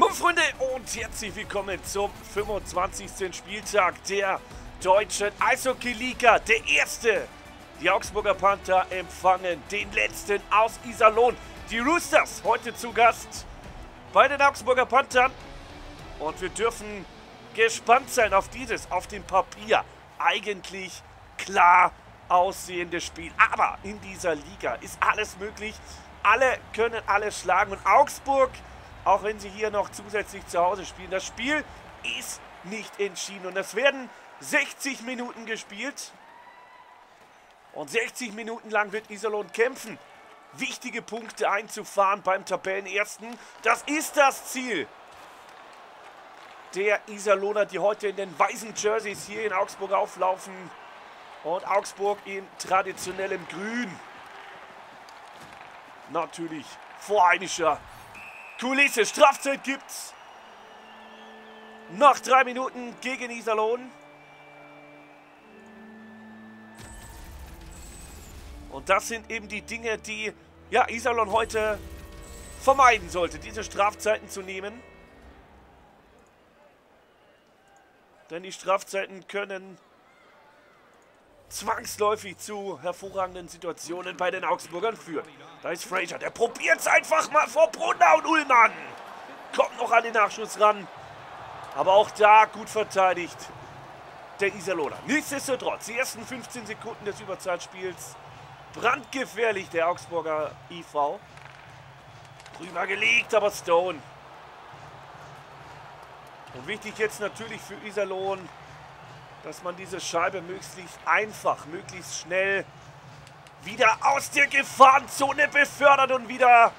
Moin Freunde und herzlich willkommen zum 25. Spieltag der deutschen Eishockey-Liga. Der erste. Die Augsburger Panther empfangen den letzten aus Iserlohn. Die Roosters heute zu Gast bei den Augsburger Panthern. Und wir dürfen gespannt sein auf dieses, auf dem Papier eigentlich klar aussehende Spiel. Aber in dieser Liga ist alles möglich. Alle können alles schlagen. Und Augsburg auch wenn sie hier noch zusätzlich zu Hause spielen. Das Spiel ist nicht entschieden und es werden 60 Minuten gespielt. Und 60 Minuten lang wird Iserlohn kämpfen, wichtige Punkte einzufahren beim Tabellenersten. Das ist das Ziel der Iserlohner, die heute in den weißen Jerseys hier in Augsburg auflaufen. Und Augsburg in traditionellem Grün. Natürlich vor Einischer Kulisse. Strafzeit gibt's. Nach drei Minuten gegen Iserlohn. Und das sind eben die Dinge, die ja, Iserlohn heute vermeiden sollte, diese Strafzeiten zu nehmen. Denn die Strafzeiten können zwangsläufig zu hervorragenden Situationen bei den Augsburgern führen. Da ist Fraser, der probiert es einfach mal vor Brunner und Ullmann. Kommt noch an den Nachschuss ran. Aber auch da gut verteidigt der Iserlohner. Nichtsdestotrotz, die ersten 15 Sekunden des Überzahlspiels. Brandgefährlich der Augsburger IV. Drüber gelegt, aber Stone. Und wichtig jetzt natürlich für Iserlohn, dass man diese Scheibe möglichst einfach, möglichst schnell wieder aus der Gefahrenzone befördert und wieder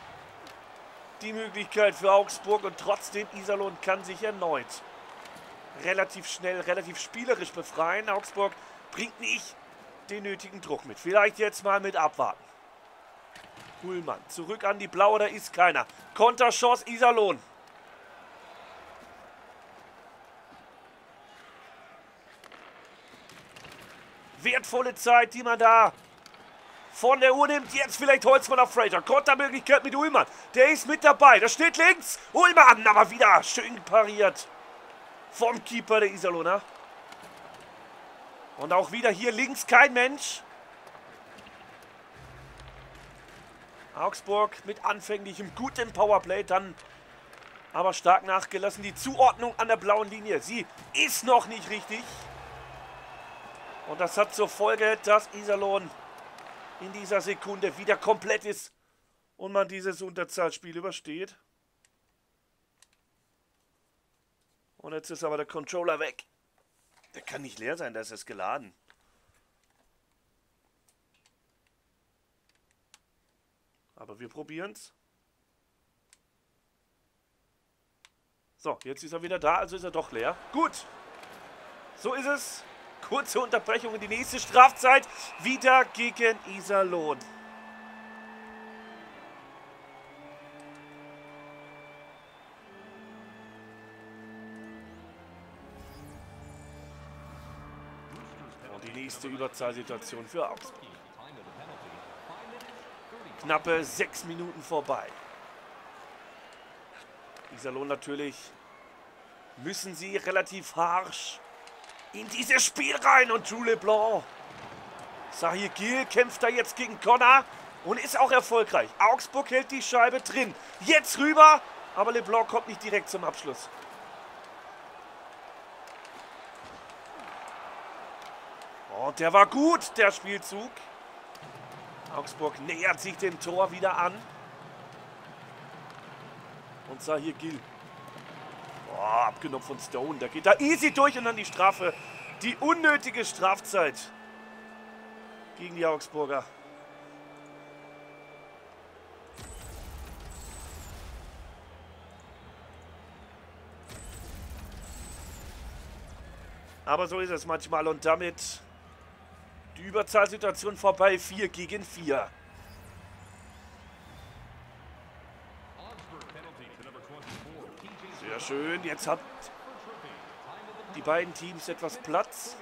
die Möglichkeit für Augsburg und trotzdem Iserlohn kann sich erneut relativ schnell, relativ spielerisch befreien. Augsburg bringt nicht den nötigen Druck mit. Vielleicht jetzt mal mit abwarten. Hullmann zurück an die Blaue, da ist keiner. Konterchance Iserlohn. Wertvolle Zeit, die man da von der Uhr nimmt. Jetzt vielleicht Holzmann auf Fraser. Kontermöglichkeit mit Ullmann. Der ist mit dabei. Das steht links. Ullmann, aber wieder schön pariert. Vom Keeper der Iserlohner. Und auch wieder hier links kein Mensch. Augsburg mit anfänglichem gutem Powerplay. Dann aber stark nachgelassen. Die Zuordnung an der blauen Linie. Sie ist noch nicht richtig. Und das hat zur Folge, dass Iserlohn in dieser Sekunde wieder komplett ist und man dieses Unterzahlspiel übersteht. Und jetzt ist aber der Controller weg. Der kann nicht leer sein, da ist es geladen. Aber wir probieren es. So, jetzt ist er wieder da, also ist er doch leer. Gut. So ist es. Kurze Unterbrechung in die nächste Strafzeit. Wieder gegen Iserlohn. Und die nächste Überzahlsituation für Augsburg. Knappe sechs Minuten vorbei. Iserlohn natürlich müssen sie relativ harsch in dieses Spiel rein. Und Drew LeBlanc, Sahir Gil kämpft da jetzt gegen Connor und ist auch erfolgreich. Augsburg hält die Scheibe drin. Jetzt rüber, aber LeBlanc kommt nicht direkt zum Abschluss. Und der war gut, der Spielzug. Augsburg nähert sich dem Tor wieder an. Und Sahir Gil Oh, abgenommen von Stone. Da geht da easy durch und dann die Strafe. Die unnötige Strafzeit gegen die Augsburger. Aber so ist es manchmal und damit die Überzahlsituation vorbei. 4 gegen 4. schön. Jetzt hat die beiden Teams etwas Platz.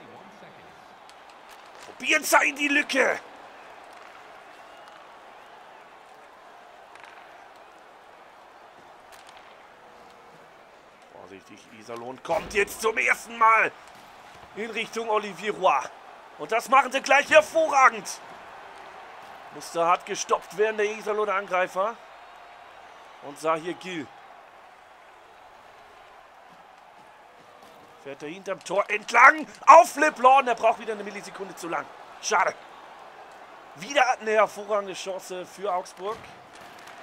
Probieren Sie in die Lücke. Vorsichtig, Iserlohn kommt jetzt zum ersten Mal in Richtung Olivier Roy. Und das machen sie gleich hervorragend. Musste hart gestoppt werden, der Iserlohner Angreifer. Und sah hier Gil. Fährt er hinterm Tor entlang. Auf LeBlanc. Er braucht wieder eine Millisekunde zu lang. Schade. Wieder eine hervorragende Chance für Augsburg.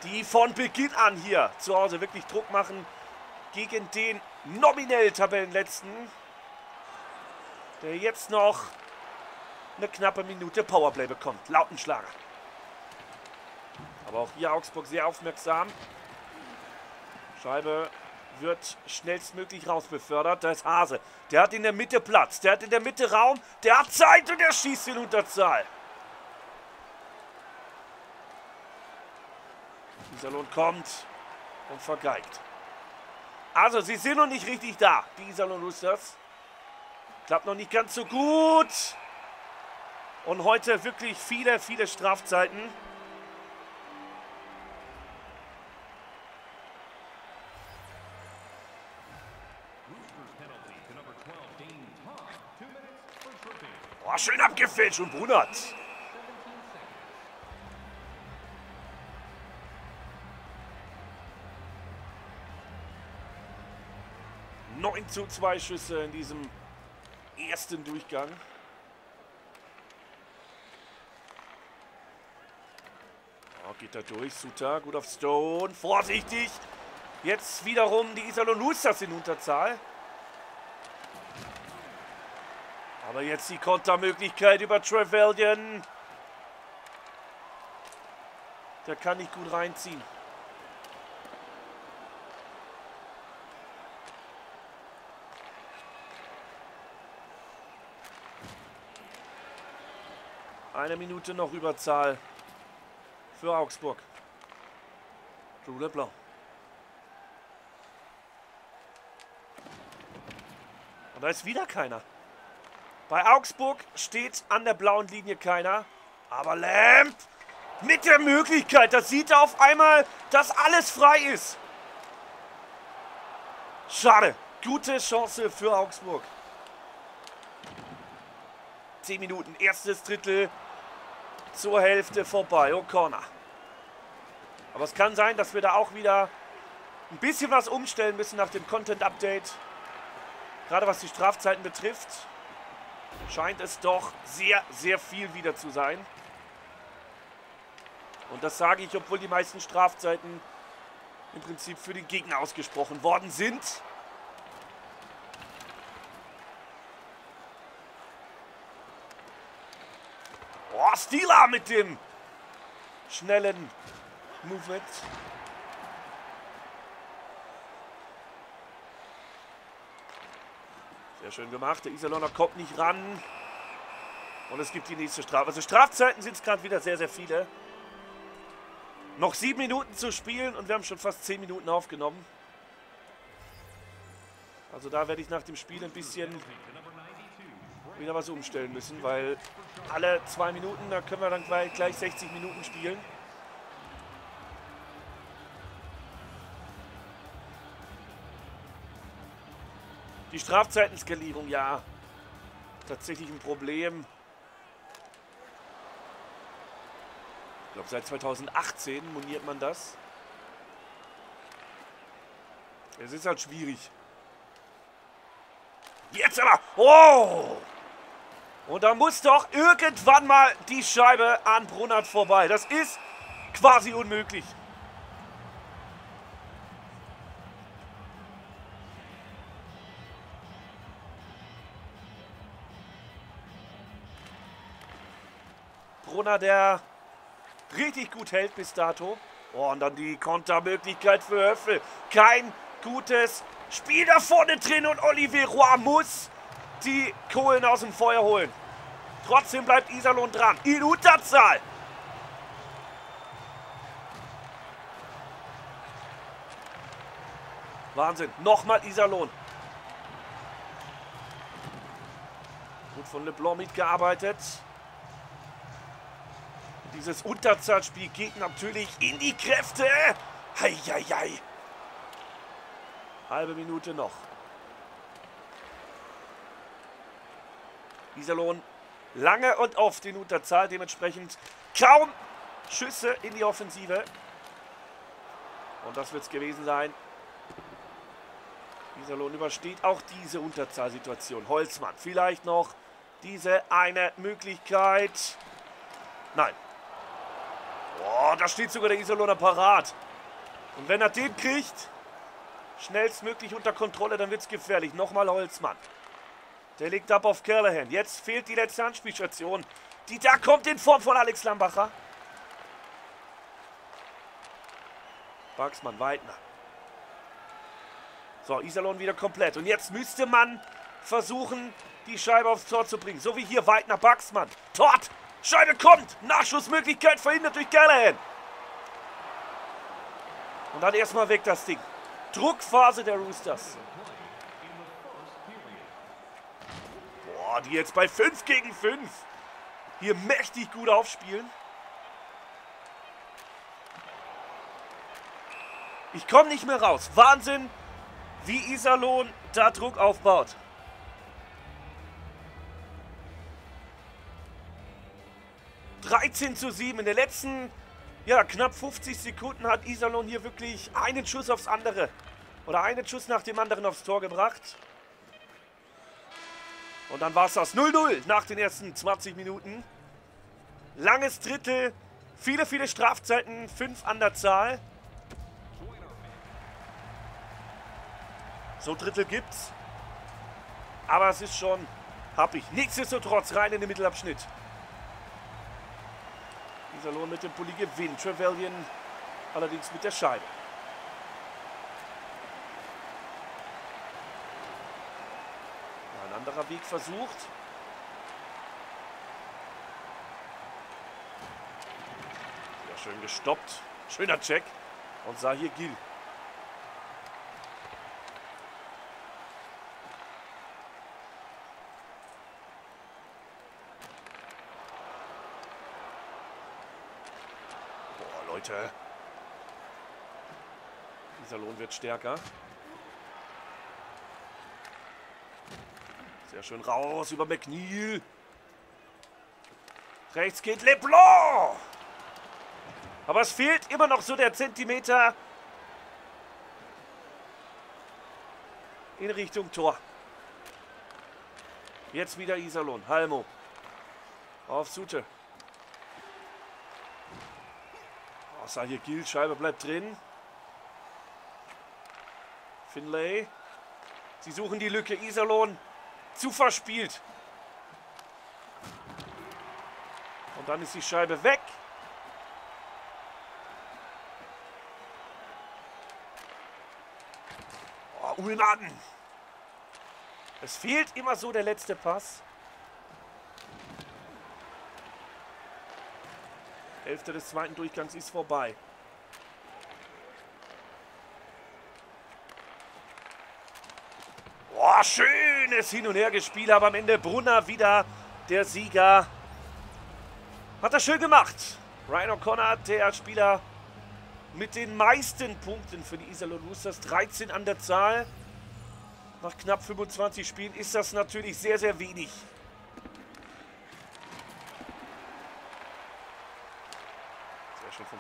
Die von Beginn an hier zu Hause wirklich Druck machen gegen den nominell Tabellenletzten. Der jetzt noch eine knappe Minute Powerplay bekommt. Lautenschlager. Aber auch hier Augsburg sehr aufmerksam. Scheibe wird schnellstmöglich rausbefördert. Da ist Hase. Der hat in der Mitte Platz. Der hat in der Mitte Raum. Der hat Zeit und der schießt in Unterzahl. Iserlohn kommt und vergeigt. Also, sie sind noch nicht richtig da, die Iserlohn Roosters. Klappt noch nicht ganz so gut. Und heute wirklich viele, viele Strafzeiten. Oh, schön abgefälscht und Brunert. 9 zu 2 Schüsse in diesem ersten Durchgang. Oh, geht da durch. Suter, gut auf Stone. Vorsichtig. Jetzt wiederum die Iserlohn Roosters in Unterzahl. Aber jetzt die Kontermöglichkeit über Trevelyan. Der kann nicht gut reinziehen. Eine Minute noch Überzahl für Augsburg. Drew LeBlanc. Und da ist wieder keiner. Bei Augsburg steht an der blauen Linie keiner. Aber Lamp mit der Möglichkeit, da sieht er auf einmal, dass alles frei ist. Schade. Gute Chance für Augsburg. Zehn Minuten, erstes Drittel zur Hälfte vorbei. Oh, Corner. Aber es kann sein, dass wir da auch wieder ein bisschen was umstellen müssen nach dem Content-Update. Gerade was die Strafzeiten betrifft, scheint es doch sehr, sehr viel wieder zu sein. Und das sage ich, obwohl die meisten Strafzeiten im Prinzip für den Gegner ausgesprochen worden sind. Stila mit dem schnellen Movement. Sehr schön gemacht. Der Iserlohner kommt nicht ran. Und es gibt die nächste Strafe. Also Strafzeiten sind es gerade wieder sehr, sehr viele. Noch sieben Minuten zu spielen und wir haben schon fast zehn Minuten aufgenommen. Also da werde ich nach dem Spiel ein bisschen wieder was umstellen müssen, weil alle zwei Minuten, da können wir dann gleich 60 Minuten spielen. Die Strafzeitenskalierung, ja, tatsächlich ein Problem. Ich glaube, seit 2018 moniert man das. Es ist halt schwierig. Jetzt aber! Oh! Und da muss doch irgendwann mal die Scheibe an Brunnert vorbei. Das ist quasi unmöglich. Brunner, der richtig gut hält bis dato. Oh, und dann die Kontermöglichkeit für Höffel. Kein gutes Spiel da vorne drin und Olivier Roy muss die Kohlen aus dem Feuer holen. Trotzdem bleibt Iserlohn dran. In Unterzahl. Wahnsinn. Nochmal Iserlohn. Gut von LeBlanc mitgearbeitet. Dieses Unterzahlspiel geht natürlich in die Kräfte. Heieiei. Halbe Minute noch. Iserlohn lange und oft in Unterzahl. Dementsprechend kaum Schüsse in die Offensive. Und das wird es gewesen sein. Iserlohn übersteht auch diese Unterzahlsituation. Holzmann vielleicht noch diese eine Möglichkeit. Nein. Boah, da steht sogar der Iserlohner parat. Und wenn er den kriegt, schnellstmöglich unter Kontrolle, dann wird es gefährlich. Nochmal Holzmann. Der legt ab auf Callahan. Jetzt fehlt die letzte Anspielstation. Die da kommt in Form von Alex Lambacher. Baxmann, Weidner. So, Iserlohn wieder komplett. Und jetzt müsste man versuchen, die Scheibe aufs Tor zu bringen. So wie hier Weidner, Baxmann. Tort! Scheibe kommt! Nachschussmöglichkeit verhindert durch Callahan. Und dann erstmal weg das Ding. Druckphase der Roosters. Boah, die jetzt bei 5 gegen 5 hier mächtig gut aufspielen. Ich komme nicht mehr raus. Wahnsinn, wie Iserlohn da Druck aufbaut. ...13 zu 7. In den letzten ja, knapp 50 Sekunden hat Iserlohn hier wirklich einen Schuss aufs andere. Oder einen Schuss nach dem anderen aufs Tor gebracht. Und dann war es das 0-0 nach den ersten 20 Minuten. Langes Drittel, viele, viele Strafzeiten, 5 an der Zahl. So Drittel gibt's. Aber es ist schon happig. Nichtsdestotrotz rein in den Mittelabschnitt. Iserlohn mit dem Pulli gewinnt. Trevelyan allerdings mit der Scheibe. Ein anderer Weg versucht. Sehr schön gestoppt. Schöner Check. Und sah hier Gil. Leute. Dieser Lohn wird stärker. Sehr schön raus über McNeil. Rechts geht Leblanc. Aber es fehlt immer noch so der Zentimeter in Richtung Tor. Jetzt wieder Iserlohn. Halmo. Auf Sute. Hier Gil, Scheibe bleibt drin. Finlay. Sie suchen die Lücke. Iserlohn zu verspielt. Und dann ist die Scheibe weg. Oh, Ullmann. Es fehlt immer so der letzte Pass. Hälfte des zweiten Durchgangs ist vorbei. Boah, schönes Hin- und Hergespiel, aber am Ende Brunner wieder der Sieger. Hat er schön gemacht. Ryan O'Connor, der Spieler mit den meisten Punkten für die Iserlohn Roosters. 13 an der Zahl. Nach knapp 25 Spielen ist das natürlich sehr, sehr wenig.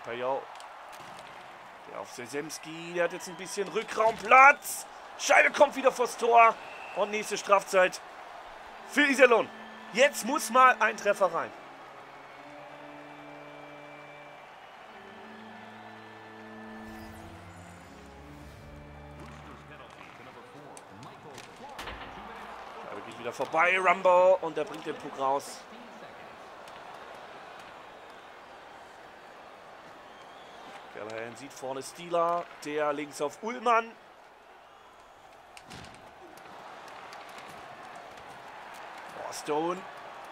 Payau. Der auf Sesemski, der hat jetzt ein bisschen Rückraumplatz. Scheibe kommt wieder vors Tor. Und nächste Strafzeit für Iserlohn. Jetzt muss mal ein Treffer rein. Scheibe geht wieder vorbei, Rumbo. Und er bringt den Puck raus. Callahan sieht vorne Stieler, der links auf Ullmann. Oh, Stone.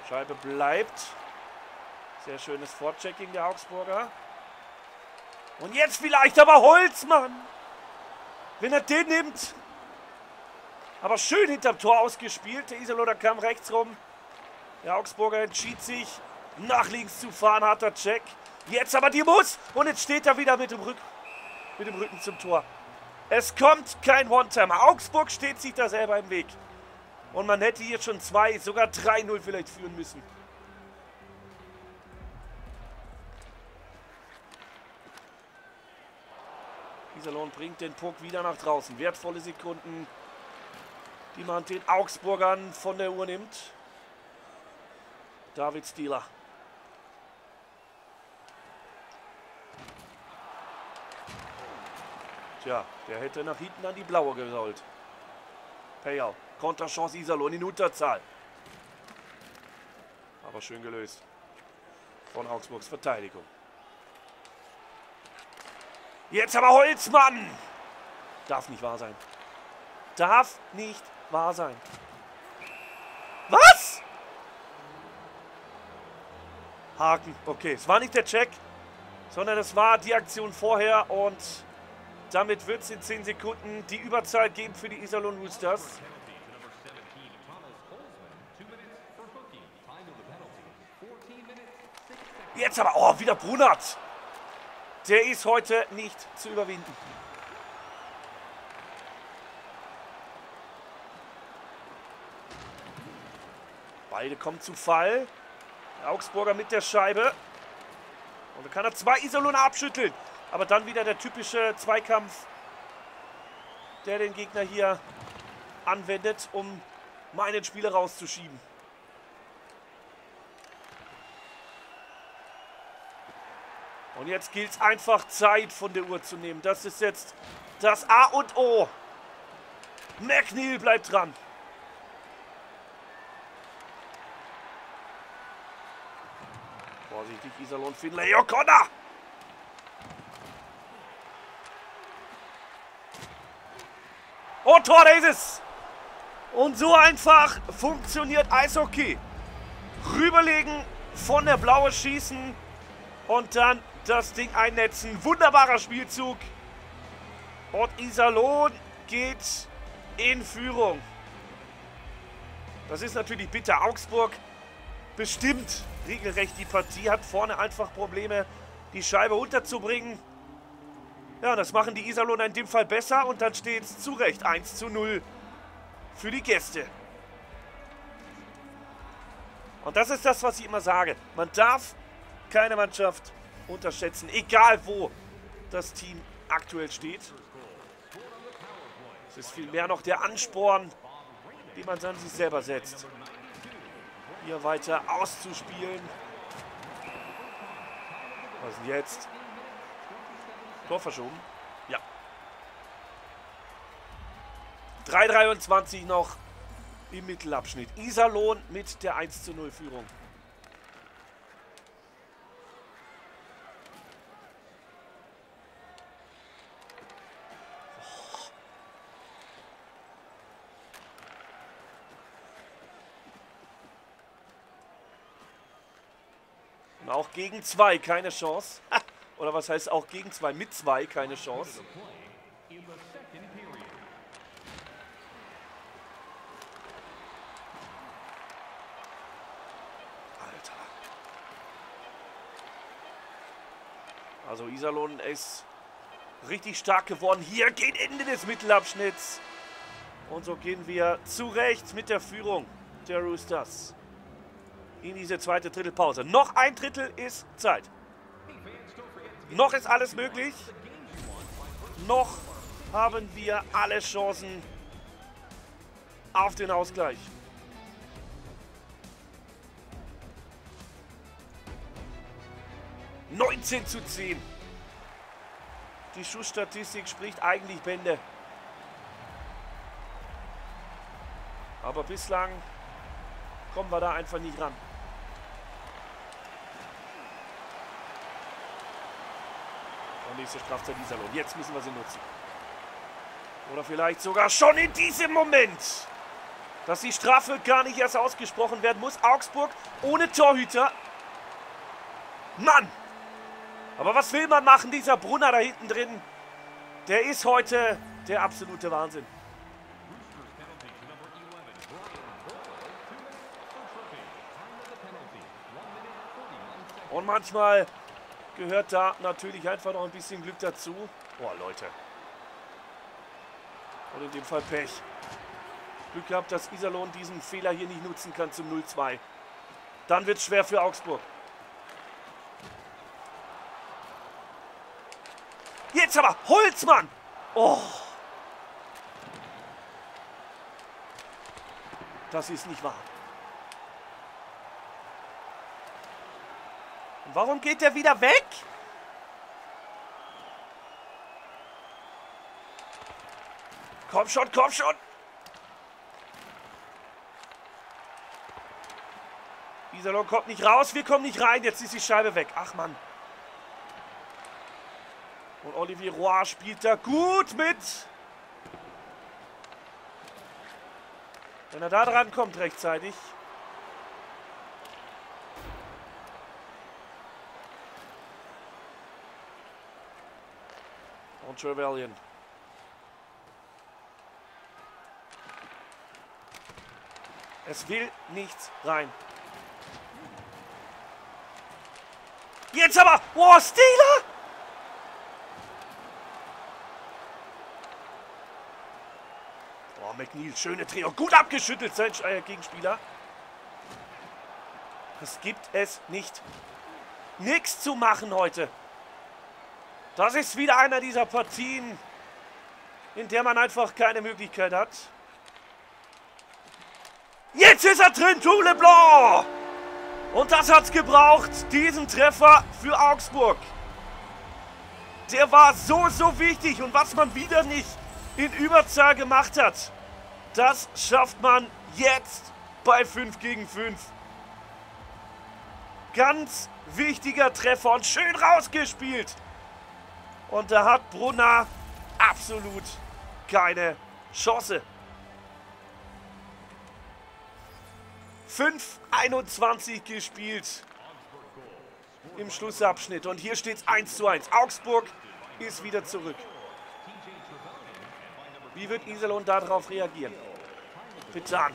Scheibe bleibt. Sehr schönes Vorchecking der Augsburger. Und jetzt vielleicht aber Holzmann. Wenn er den nimmt. Aber schön hinterm Tor ausgespielt. Der Iserlohner kam rechts rum. Der Augsburger entschied sich, nach links zu fahren. Harter Check. Jetzt aber die muss. Und jetzt steht er wieder mit dem, Rück mit dem Rücken zum Tor. Es kommt kein One-Timer. Augsburg steht sich da selber im Weg. Und man hätte hier schon zwei, sogar 3-0 vielleicht führen müssen. Iserlohn bringt den Puck wieder nach draußen. Wertvolle Sekunden, die man den Augsburgern von der Uhr nimmt. David Stieler. Tja, der hätte nach hinten an die blaue gesollt. Payal. Konterchance Iserlohn in Unterzahl. Aber schön gelöst. Von Augsburgs Verteidigung. Jetzt aber Holzmann. Darf nicht wahr sein. Darf nicht wahr sein. Was? Haken. Okay, es war nicht der Check, sondern es war die Aktion vorher und damit wird es in 10 Sekunden die Überzahl geben für die Iserlohn Roosters. Jetzt aber, oh, wieder Brunert. Der ist heute nicht zu überwinden. Beide kommen zu Fall. Der Augsburger mit der Scheibe. Und dann kann er zwei Iserlohner abschütteln. Aber dann wieder der typische Zweikampf, der den Gegner hier anwendet, um meinen Spieler rauszuschieben. Und jetzt gilt es einfach Zeit von der Uhr zu nehmen. Das ist jetzt das A und O. McNeil bleibt dran. Vorsichtig, Iserlohn Finlay O'Connor. Und Tor, da ist es. Und so einfach funktioniert Eishockey. Rüberlegen, von der Blaue schießen und dann das Ding einnetzen. Wunderbarer Spielzug. Und Iserlohn geht in Führung. Das ist natürlich bitter. Augsburg bestimmt regelrecht die Partie. Hat vorne einfach Probleme, die Scheibe unterzubringen. Ja, das machen die Iserlohner in dem Fall besser. Und dann steht es zu Recht 1 zu 0 für die Gäste. Und das ist das, was ich immer sage. Man darf keine Mannschaft unterschätzen, egal wo das Team aktuell steht. Es ist vielmehr noch der Ansporn, den man an sich selber setzt. Hier weiter auszuspielen. Was denn jetzt? Tor verschoben? Ja. 3,23 noch im Mittelabschnitt. Iserlohn mit der 1 zu 0 Führung. Auch gegen zwei keine Chance. Oder was heißt auch gegen zwei? Mit zwei keine Chance. Alter. Also Iserlohn ist richtig stark geworden. Hier geht Ende des Mittelabschnitts. Und so gehen wir zurecht mit der Führung der Roosters in diese zweite Drittelpause. Noch ein Drittel ist Zeit. Noch ist alles möglich. Noch haben wir alle Chancen auf den Ausgleich. Neunzehn zu 10. Die Schussstatistik spricht eigentlich Bände. Aber bislang kommen wir da einfach nicht ran. Und nächste Strafzeit Iserlohn. Jetzt müssen wir sie nutzen. Oder vielleicht sogar schon in diesem Moment, dass die Strafe gar nicht erst ausgesprochen werden muss. Augsburg ohne Torhüter. Mann! Aber was will man machen? Dieser Brunner da hinten drin, der ist heute der absolute Wahnsinn. Und manchmal gehört da natürlich einfach noch ein bisschen Glück dazu. Boah, Leute. Und in dem Fall Pech. Glück gehabt, dass Iserlohn diesen Fehler hier nicht nutzen kann zum 0-2. Dann wird es schwer für Augsburg. Jetzt aber Holzmann! Oh! Das ist nicht wahr. Warum geht der wieder weg? Komm schon, komm schon! Iserlohn kommt nicht raus, wir kommen nicht rein. Jetzt ist die Scheibe weg. Ach Mann. Und Olivier Roy spielt da gut mit. Wenn er da dran kommt rechtzeitig. Und Trevelyan. Es will nichts rein. Jetzt aber! Wow, Steeler! Oh, McNeil, schöne Trio. Gut abgeschüttelt, sein äh, Gegenspieler. Das gibt es nicht. Nichts zu machen heute. Das ist wieder einer dieser Partien, in der man einfach keine Möglichkeit hat. Jetzt ist er drin, Tout Leblanc! Und das hat's gebraucht, diesen Treffer für Augsburg. Der war so, so wichtig. Und was man wieder nicht in Überzahl gemacht hat, das schafft man jetzt bei 5 gegen 5. Ganz wichtiger Treffer und schön rausgespielt. Und da hat Brunner absolut keine Chance. 5:21 gespielt im Schlussabschnitt. Und hier steht es 1 zu 1. Augsburg ist wieder zurück. Wie wird Iserlohn darauf reagieren? Bitte an.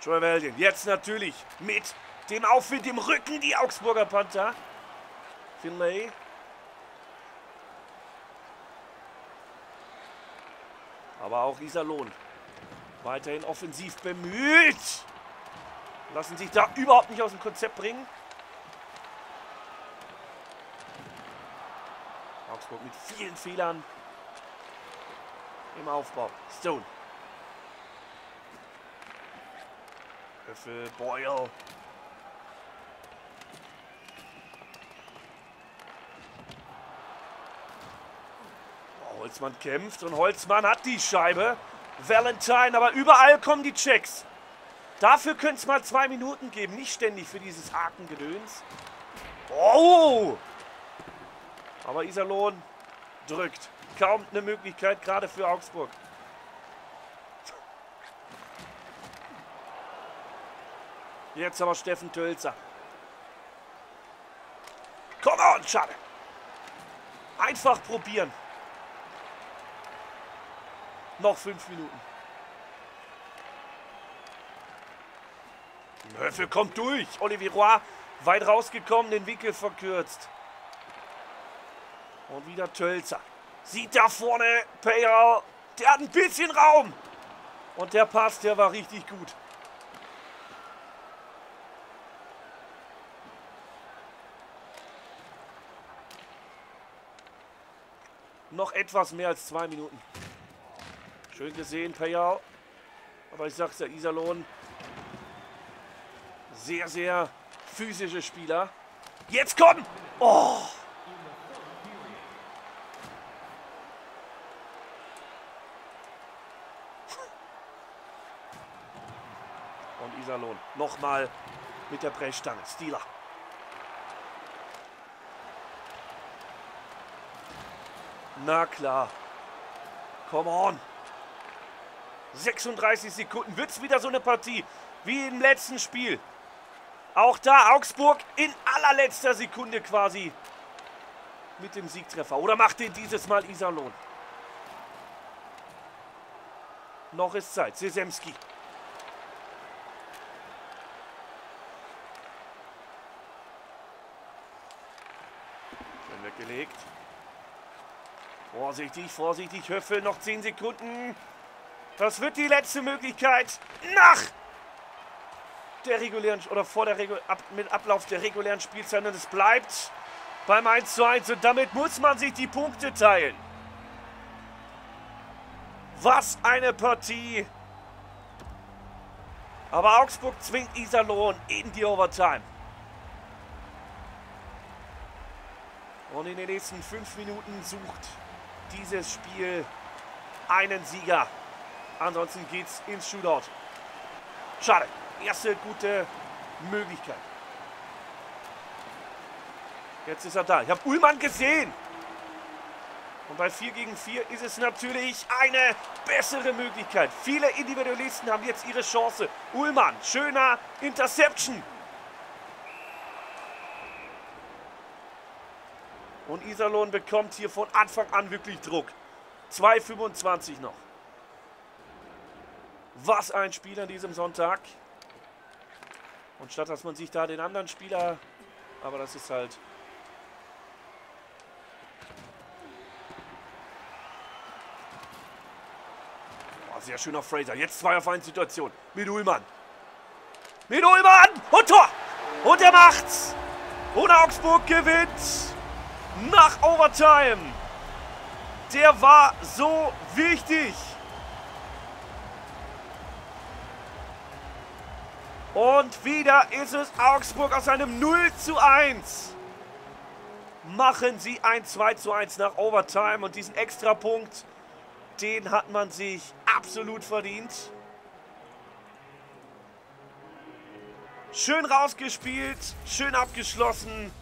Trevelyan, jetzt natürlich mit dem Aufwind im Rücken, die Augsburger Panther. Finlay. Aber auch Iserlohn Weiterhin offensiv bemüht. Lassen sich da überhaupt nicht aus dem Konzept bringen. Augsburg mit vielen Fehlern im Aufbau. Stone. Höffel, Boyle. Holzmann kämpft und Holzmann hat die Scheibe. Valentine, aber überall kommen die Checks. Dafür könnte es mal zwei Minuten geben, nicht ständig für dieses Hakengedöns. Oh! Aber Iserlohn drückt. Kaum eine Möglichkeit, gerade für Augsburg. Jetzt aber Steffen Tölzer. Komm on, schade. Einfach probieren. Noch fünf Minuten. Höffel kommt durch. Olivier Roy weit rausgekommen, den Winkel verkürzt. Und wieder Tölzer. Sieht da vorne Payer. Der hat ein bisschen Raum. Und der Pass, der war richtig gut. Noch etwas mehr als zwei Minuten. Schön gesehen, Payau. Aber ich sag's ja, Iserlohn. Sehr, sehr physische Spieler. Jetzt kommen! Oh! Und Iserlohn nochmal mit der Brechstange. Stieler. Na klar. Come on. 36 Sekunden. Wird es wieder so eine Partie wie im letzten Spiel. Auch da Augsburg in allerletzter Sekunde quasi mit dem Siegtreffer. Oder macht den dieses Mal Iserlohn? Noch ist Zeit. Sesemski. Schön weggelegt. Vorsichtig, vorsichtig, Höffel, noch 10 Sekunden. Das wird die letzte Möglichkeit. Nach der regulären, oder vor der ab, mit Ablauf der regulären Spielzeit. Und es bleibt beim 1 zu 1. Und damit muss man sich die Punkte teilen. Was eine Partie. Aber Augsburg zwingt Iserlohn in die Overtime. Und in den nächsten fünf Minuten sucht dieses Spiel einen Sieger. Ansonsten geht's ins Shootout. Schade. Erste gute Möglichkeit. Jetzt ist er da. Ich habe Ullmann gesehen. Und bei 4 gegen 4 ist es natürlich eine bessere Möglichkeit. Viele Individualisten haben jetzt ihre Chance. Ullmann, schöner Interception. Und Iserlohn bekommt hier von Anfang an wirklich Druck. 2,25 noch. Was ein Spiel an diesem Sonntag. Und statt dass man sich da den anderen Spieler... Aber das ist halt... Oh, sehr schön auf Fraser. Jetzt zwei auf 1 Situation. Mit Ullmann. Mit Ullmann! Und Tor! Und er macht's! Und Augsburg gewinnt! nach Overtime. Der war so wichtig. Und wieder ist es Augsburg aus einem 0 zu 1. Machen sie ein 2 zu 1 nach Overtime. Und diesen Extrapunkt, den hat man sich absolut verdient. Schön rausgespielt, schön abgeschlossen.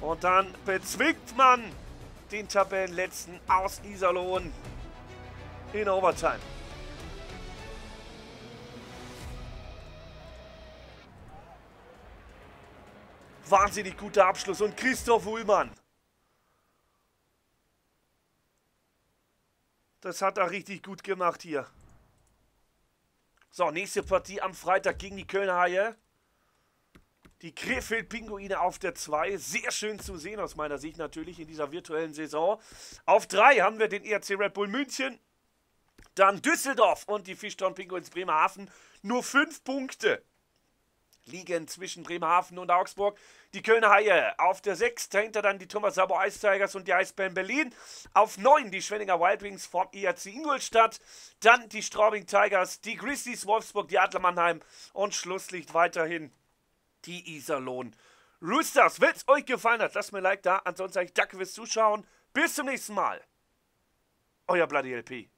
Und dann bezwingt man den Tabellenletzten aus Iserlohn in Overtime. Wahnsinnig guter Abschluss und Christoph Ullmann. Das hat er richtig gut gemacht hier. So, nächste Partie am Freitag gegen die Kölner Haie. Die Krefeld-Pinguine auf der 2. Sehr schön zu sehen aus meiner Sicht natürlich in dieser virtuellen Saison. Auf 3 haben wir den ERC Red Bull München. Dann Düsseldorf und die Fischtown Pinguins Bremerhaven. Nur 5 Punkte liegen zwischen Bremerhaven und Augsburg. Die Kölner Haie auf der 6, dahinter dann die Thomas Sabo Ice Tigers und die Eisbären Berlin. Auf 9 die Schwenninger Wild Wings vom ERC Ingolstadt. Dann die Straubing Tigers, die Grizzlies Wolfsburg, die Adler Mannheim und Schlusslicht weiterhin die Iserlohn Roosters. Wenn es euch gefallen hat, lasst mir ein Like da. Ansonsten sage ich danke fürs Zuschauen. Bis zum nächsten Mal. Euer Bloody LP.